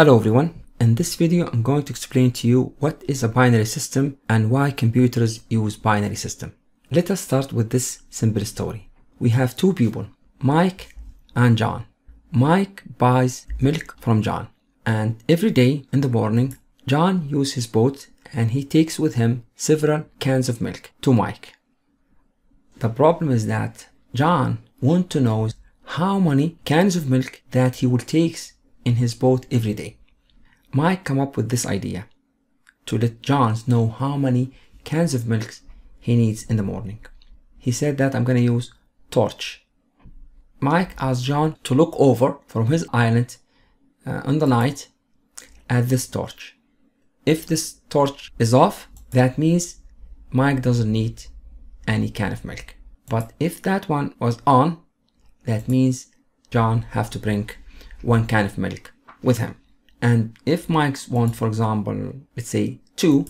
Hello everyone. In this video, I'm going to explain to you what is a binary system and why computers use binary system. Let us start with this simple story. We have two people, Mike and John. Mike buys milk from John and every day in the morning, John uses his boat and he takes with him several cans of milk to Mike. The problem is that John wants to know how many cans of milk that he will take in his boat every day. Mike come up with this idea to let John know how many cans of milk he needs in the morning. He said that I'm gonna use torch. Mike asked John to look over from his island uh, on the night at this torch. If this torch is off, that means Mike doesn't need any can of milk. But if that one was on, that means John have to bring one can of milk with him. And if Mike's want, for example, let's say two,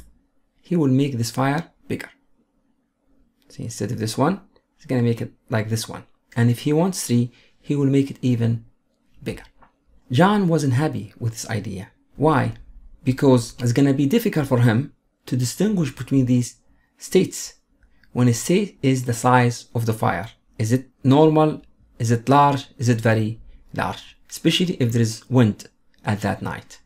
he will make this fire bigger. See, instead of this one, he's gonna make it like this one. And if he wants three, he will make it even bigger. John wasn't happy with this idea. Why? Because it's gonna be difficult for him to distinguish between these states. When a state is the size of the fire, is it normal? Is it large? Is it very large? Especially if there is wind at that night.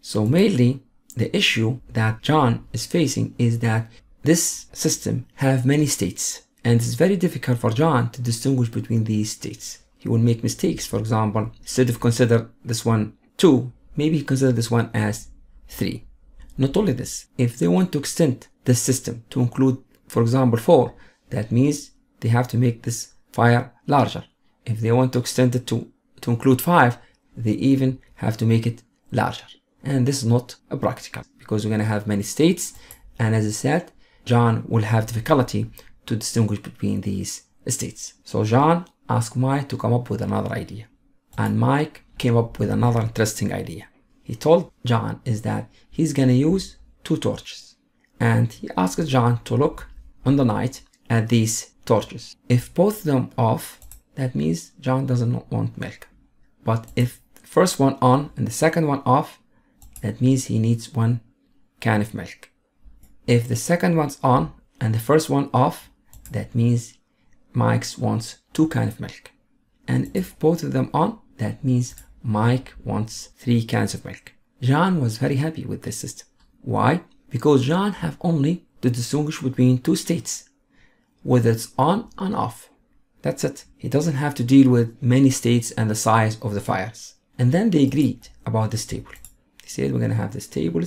So mainly the issue that John is facing is that this system have many states and it's very difficult for John to distinguish between these states. He will make mistakes. For example, instead of consider this one 2, maybe he consider this one as 3. Not only this, if they want to extend this system to include, for example, 4, that means they have to make this fire larger. If they want to extend it to, to include 5, they even have to make it larger. And this is not a practical because we're going to have many states. And as I said, John will have difficulty to distinguish between these states. So John asked Mike to come up with another idea. And Mike came up with another interesting idea. He told John is that he's going to use two torches. And he asked John to look on the night at these torches. If both of them off, that means John doesn't want milk. But if first one on and the second one off, that means he needs one can of milk. If the second one's on and the first one off, that means Mike wants two can of milk. And if both of them on, that means Mike wants three cans of milk. John was very happy with this system. Why? Because John have only to distinguish between two states, whether it's on and off. That's it. He doesn't have to deal with many states and the size of the fires. And then they agreed about this table. They said we're going to have this table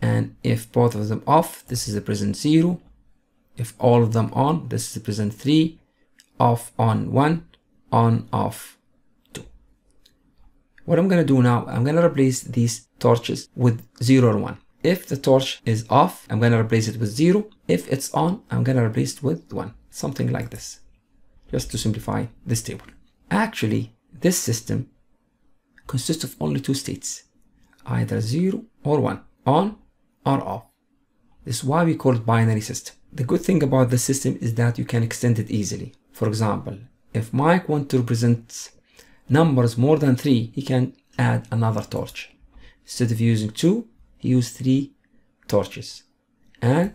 and if both of them off, this is a present 0. If all of them on, this is a present 3. Off, on 1. On, off 2. What I'm going to do now, I'm going to replace these torches with 0 or 1. If the torch is off, I'm going to replace it with 0. If it's on, I'm going to replace it with 1. Something like this. Just to simplify this table. Actually, this system consists of only two states, either 0 or 1, on or off. This is why we call it binary system. The good thing about this system is that you can extend it easily. For example, if Mike wants to represent numbers more than 3, he can add another torch. Instead of using 2, he used 3 torches. And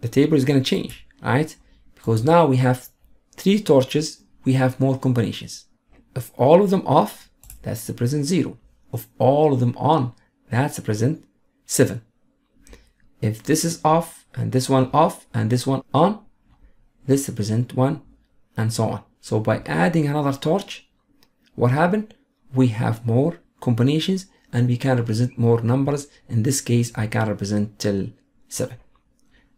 the table is going to change, right? Because now we have 3 torches, we have more combinations. If all of them off, that's the present 0. Of all of them on, that's the present 7. If this is off, and this one off, and this one on, this represent 1, and so on. So by adding another torch, what happened? We have more combinations, and we can represent more numbers. In this case, I can represent till 7.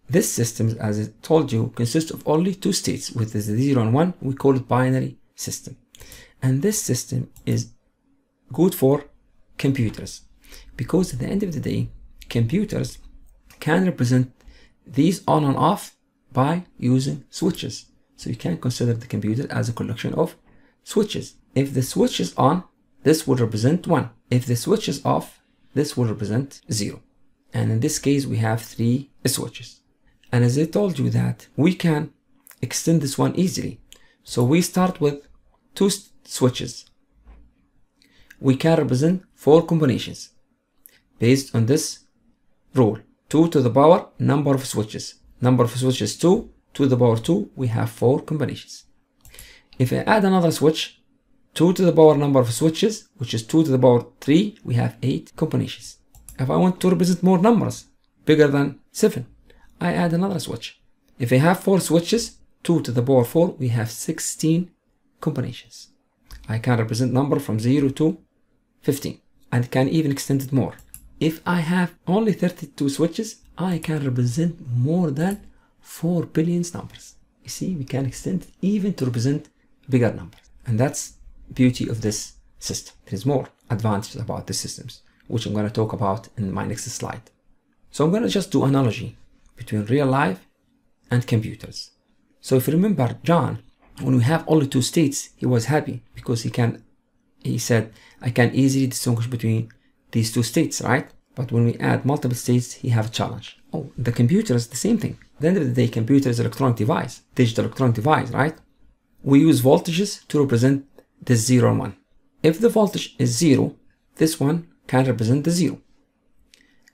This system, as I told you, consists of only two states, with the 0 and 1. We call it binary system. And this system is good for computers. Because at the end of the day computers can represent these on and off by using switches. So you can consider the computer as a collection of switches. If the switch is on this will represent 1 if the switch is off this will represent 0 and in this case we have three switches and as I told you that we can extend this one easily so we start with two switches we can represent four combinations. based on this rule. 2 to the power number of switches. Number of switches 2, 2 to the power 2, we have 4 combinations. If I add another switch, 2 to the power number of switches, which is 2 to the power 3, we have 8 combinations. If I want to represent more numbers, bigger than 7, I add another switch. If I have 4 switches, 2 to the power 4, we have 16 combinations. I can represent number from 0 to 15 and can even extend it more. If I have only 32 switches, I can represent more than 4 billion numbers. You see, we can extend even to represent bigger numbers. And that's beauty of this system. There is more advantages about the systems, which I'm going to talk about in my next slide. So I'm going to just do analogy between real life and computers. So if you remember John, when we have only two states, he was happy because he can, he said, I can easily distinguish between these two states, right? But when we add multiple states, he have a challenge. Oh, the computer is the same thing. At the end of the day, computer is electronic device, digital electronic device, right? We use voltages to represent the 0 and 1. If the voltage is 0, this one can represent the 0.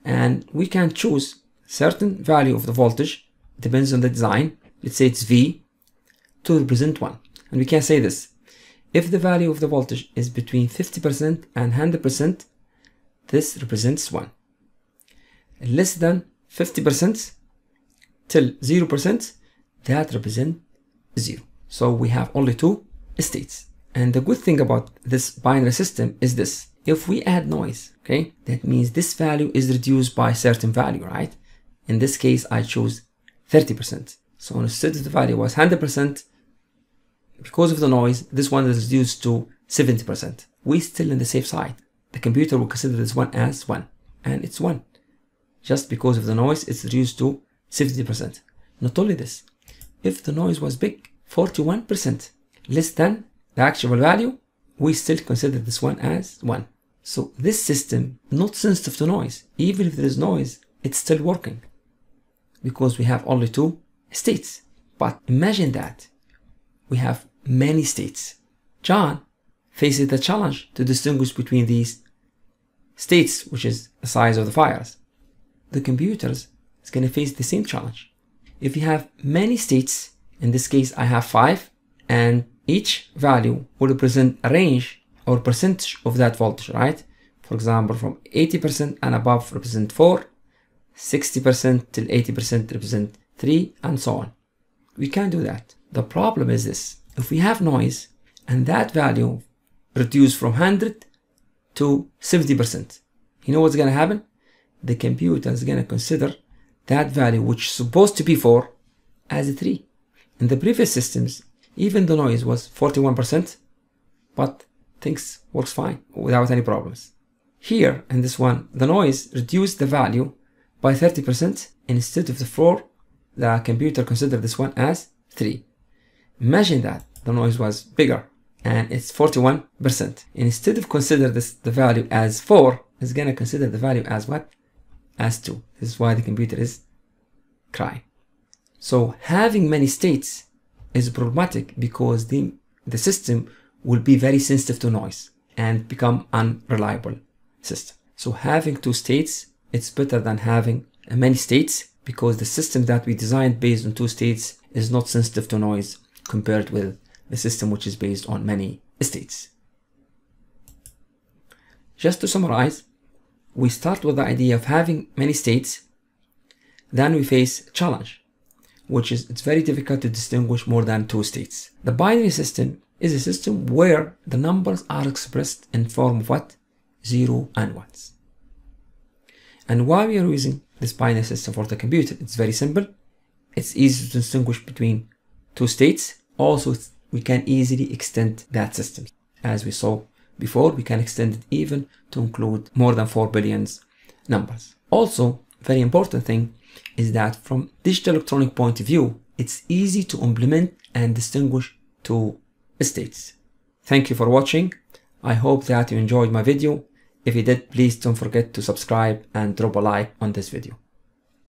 And we can choose certain value of the voltage, depends on the design. Let's say it's V, to represent 1. And we can say this. If the value of the voltage is between 50% and 100%, this represents 1. Less than 50% till 0%, that represents 0. So we have only two states. And the good thing about this binary system is this. If we add noise, okay, that means this value is reduced by a certain value, right? In this case, I chose 30%. So instead of the value was 100%, because of the noise, this one is reduced to 70%. We're still in the safe side. The computer will consider this one as 1. And it's 1. Just because of the noise, it's reduced to 70%. Not only this, if the noise was big, 41%, less than the actual value, we still consider this one as 1. So this system, not sensitive to noise, even if there is noise, it's still working. Because we have only two states. But imagine that we have many states. John faces the challenge to distinguish between these states, which is the size of the files. The computers is going to face the same challenge. If you have many states, in this case I have five, and each value will represent a range or percentage of that voltage, right? For example, from 80% and above represent 4, 60% till 80% represent 3, and so on. We can do that. The problem is this. If we have noise and that value reduced from 100 to 70%, you know what's going to happen? The computer is going to consider that value, which is supposed to be 4, as a 3. In the previous systems, even the noise was 41%, but things works fine without any problems. Here, in this one, the noise reduced the value by 30%, instead of the 4, the computer considered this one as 3. Imagine that the noise was bigger and it's 41%. Instead of consider this the value as 4, it's gonna consider the value as what? As 2. This is why the computer is crying. So having many states is problematic because the, the system will be very sensitive to noise and become unreliable system. So having two states, it's better than having uh, many states because the system that we designed based on two states is not sensitive to noise compared with the system which is based on many states. Just to summarize, we start with the idea of having many states, then we face challenge, which is it's very difficult to distinguish more than two states. The binary system is a system where the numbers are expressed in form of what? Zero and ones. And why we are using this binary system for the computer? It's very simple. It's easy to distinguish between two states. Also, we can easily extend that system. As we saw before, we can extend it even to include more than 4 billions numbers. Also, very important thing is that from digital electronic point of view, it's easy to implement and distinguish two states. Thank you for watching. I hope that you enjoyed my video. If you did, please don't forget to subscribe and drop a like on this video.